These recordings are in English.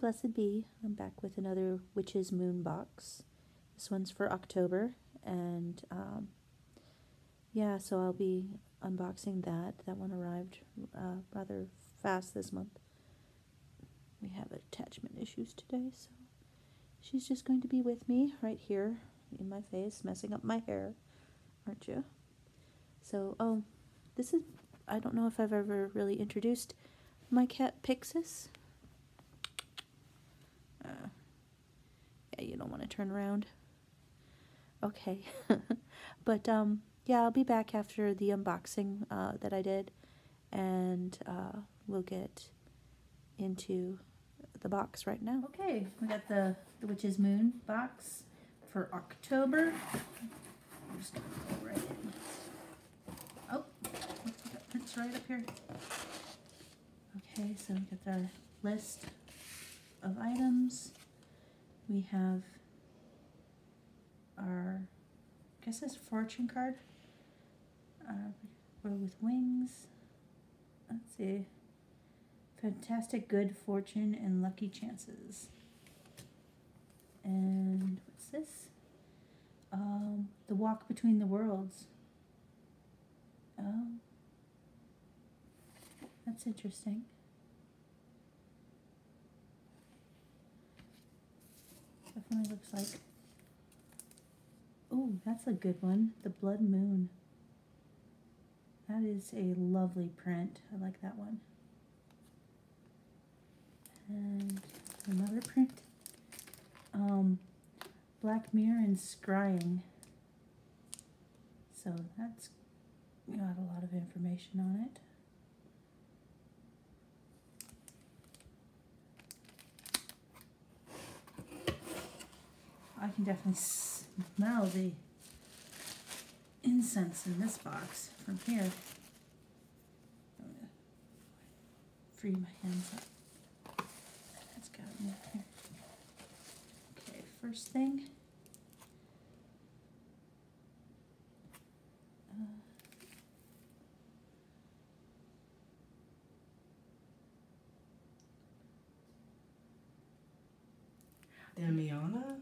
Blessed be. I'm back with another Witch's Moon box. This one's for October, and um, yeah, so I'll be unboxing that. That one arrived uh, rather fast this month. We have attachment issues today, so she's just going to be with me right here in my face, messing up my hair, aren't you? So, oh, this is, I don't know if I've ever really introduced my cat Pixis. Uh, yeah, you don't want to turn around. Okay. but, um, yeah, I'll be back after the unboxing uh, that I did, and uh, we'll get into the box right now. Okay, we got the, the Witch's Moon box for October. I'm just gonna go right in. Oh, it's right up here. Okay, so we got our list of items. We have our, I guess this fortune card. Uh, with wings. Let's see. Fantastic good fortune and lucky chances. And what's this? Um, the walk between the worlds. Oh, that's interesting. Definitely looks like. Oh, that's a good one. The Blood Moon. That is a lovely print. I like that one. And another print. Um, Black Mirror and Scrying. So that's got a lot of information on it. I can definitely smell the incense in this box from here. free my hands up. That's got me here. Okay, first thing. Uh, Damiana?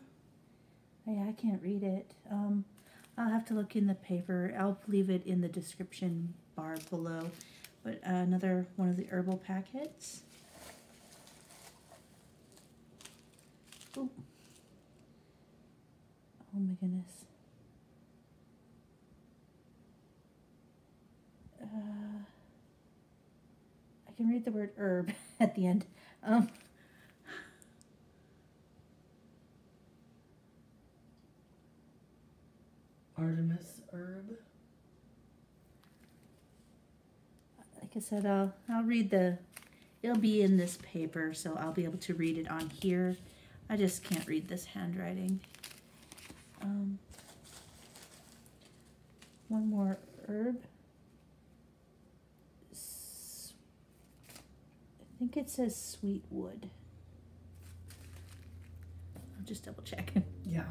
Yeah, I can't read it. Um, I'll have to look in the paper. I'll leave it in the description bar below. But uh, another one of the herbal packets. Oh. Oh my goodness. Uh, I can read the word herb at the end. Um, Artemis herb. like I said, I'll, I'll read the, it'll be in this paper, so I'll be able to read it on here. I just can't read this handwriting. Um, one more herb. S I think it says sweet wood. I'll just double check. Yeah.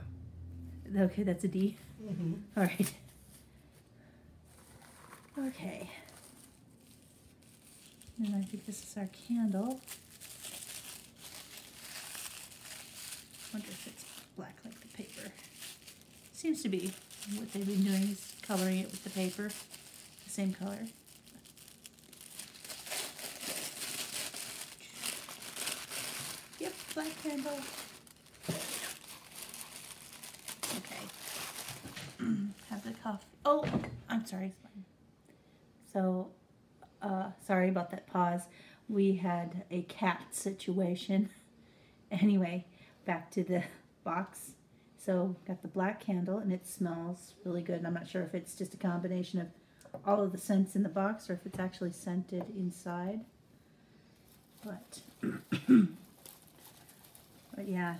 Okay, that's a D. Mm -hmm. All right. Okay. And I think this is our candle. wonder if it's black like the paper. Seems to be. What they've been doing is coloring it with the paper, the same color. Yep, black candle. Okay. Have the cuff. Oh, I'm sorry. So, uh, sorry about that pause. We had a cat situation. Anyway, back to the box. So, got the black candle, and it smells really good. And I'm not sure if it's just a combination of all of the scents in the box or if it's actually scented inside. But, but yeah,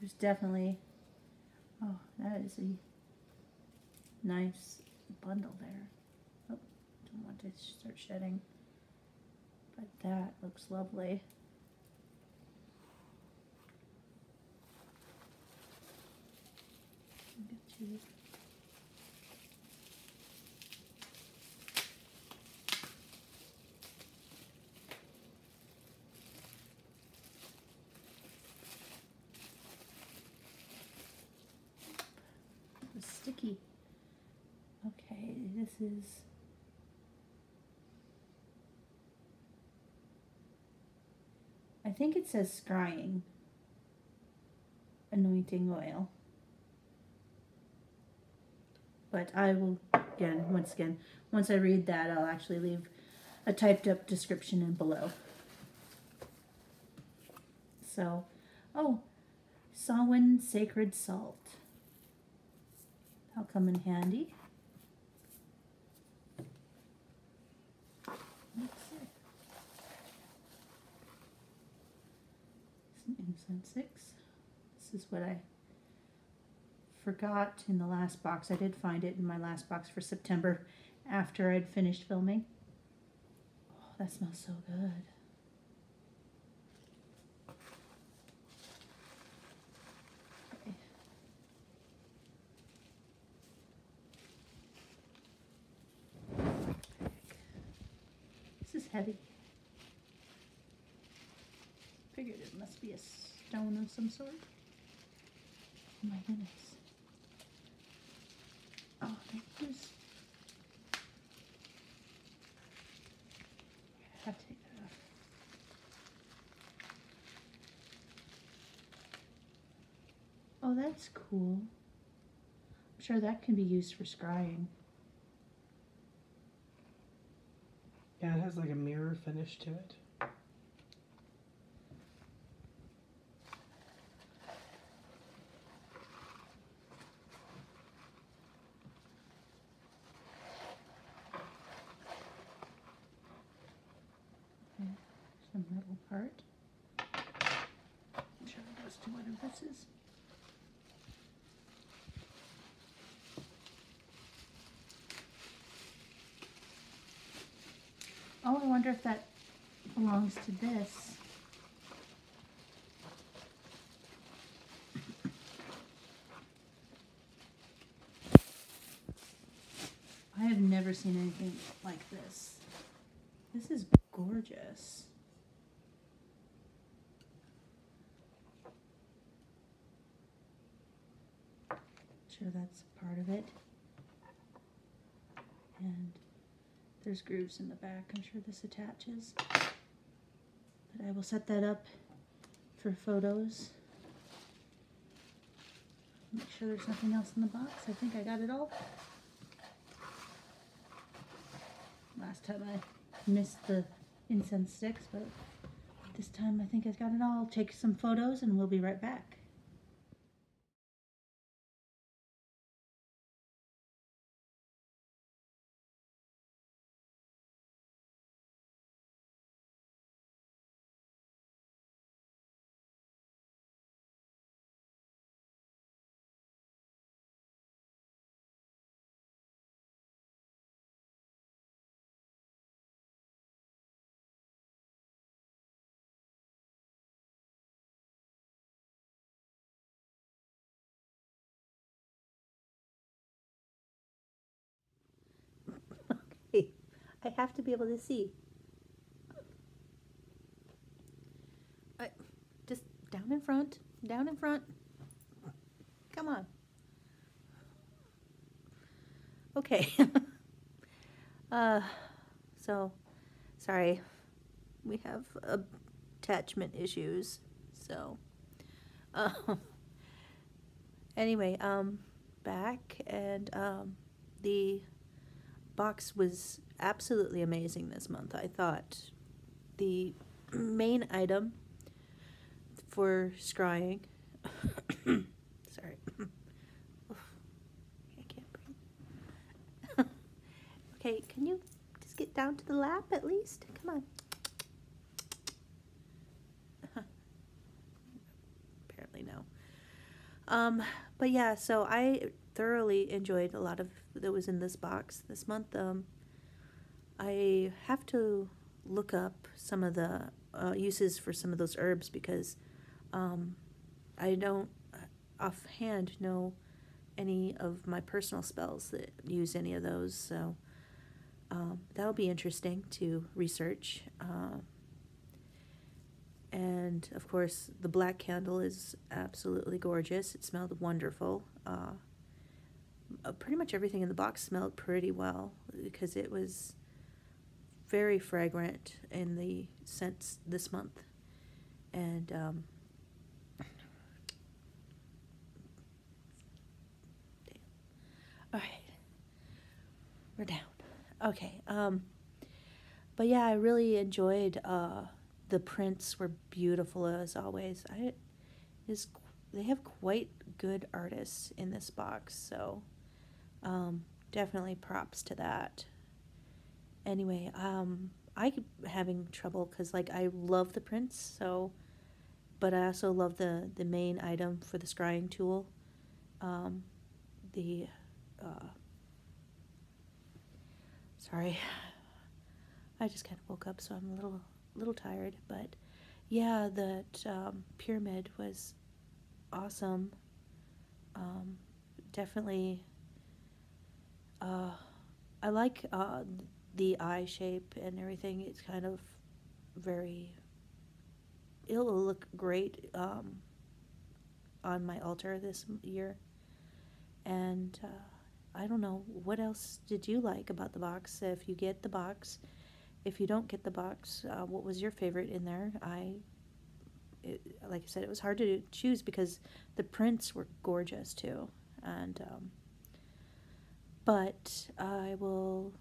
there's definitely, oh, that is a nice bundle there want to start shedding. But that looks lovely. sticky. Okay, this is I think it says scrying anointing oil. But I will again once again once I read that I'll actually leave a typed up description in below. So, oh, Samhain sacred salt. That'll come in handy. Let's see. Incense sticks. This is what I forgot in the last box. I did find it in my last box for September after I'd finished filming. Oh, that smells so good. This is heavy. Figured it must be a stone of some sort. Oh my goodness. Oh, that off. Oh, that's cool. I'm sure that can be used for scrying. Yeah, it has like a mirror finish to it. Okay, some metal part. I'm sure it goes to whatever this is. Oh, I wonder if that belongs to this. I have never seen anything like this. This is gorgeous. Sure, that's part of it. And there's grooves in the back. I'm sure this attaches. But I will set that up for photos. Make sure there's nothing else in the box. I think I got it all. Last time I missed the incense sticks, but this time I think I've got it all. I'll take some photos and we'll be right back. I have to be able to see. I, just down in front, down in front. Come on. Okay. uh, so, sorry, we have attachment issues. So, uh, anyway, um, back and um, the box was absolutely amazing this month. I thought the main item for scrying. sorry. I can't breathe. okay, can you just get down to the lap at least? Come on. Apparently no. Um, but yeah, so I thoroughly enjoyed a lot of that was in this box this month. Um, I have to look up some of the uh, uses for some of those herbs because um, I don't offhand know any of my personal spells that use any of those. So um, that'll be interesting to research. Uh, and of course, the black candle is absolutely gorgeous. It smelled wonderful. Uh, uh, pretty much everything in the box smelled pretty well because it was very fragrant in the scents this month. And um, all right, we're down. Okay. Um, but yeah, I really enjoyed. Uh, the prints were beautiful as always. I is they have quite good artists in this box, so um, definitely props to that. Anyway, um, I having trouble because like I love the prints, so but I also love the the main item for the scrying tool, um, the uh, sorry, I just kind of woke up, so I'm a little little tired, but yeah, that um, pyramid was awesome. Um, definitely, uh, I like uh, the eye shape and everything. It's kind of very. It'll look great um, on my altar this year, and uh, I don't know what else did you like about the box. If you get the box, if you don't get the box, uh, what was your favorite in there? I, it, like I said, it was hard to choose because the prints were gorgeous too, and um, but I will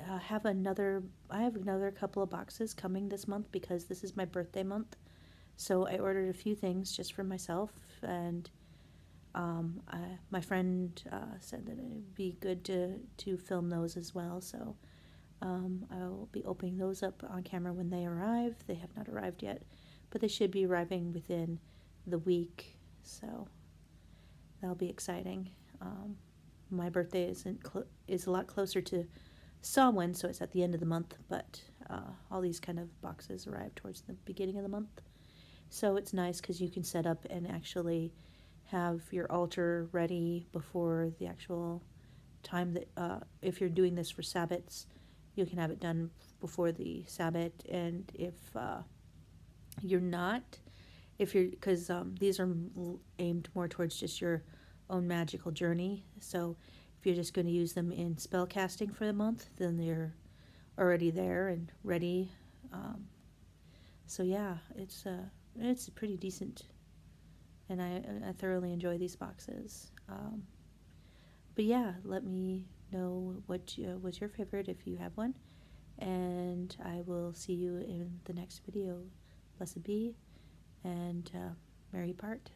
uh, have another. I have another couple of boxes coming this month because this is my birthday month, so I ordered a few things just for myself and. Um, I, my friend uh, said that it'd be good to, to film those as well, so um, I'll be opening those up on camera when they arrive. They have not arrived yet, but they should be arriving within the week, so that'll be exciting. Um, my birthday isn't is a lot closer to Samhain, so it's at the end of the month, but uh, all these kind of boxes arrive towards the beginning of the month. So it's nice because you can set up and actually have your altar ready before the actual time that, uh, if you're doing this for Sabbats, you can have it done before the Sabbat. And if uh, you're not, if you're, because um, these are aimed more towards just your own magical journey. So if you're just going to use them in spell casting for the month, then they're already there and ready. Um, so yeah, it's uh, it's pretty decent, and I I thoroughly enjoy these boxes. Um, but yeah, let me know what uh, was your favorite if you have one. And I will see you in the next video. Blessed be and uh, merry part.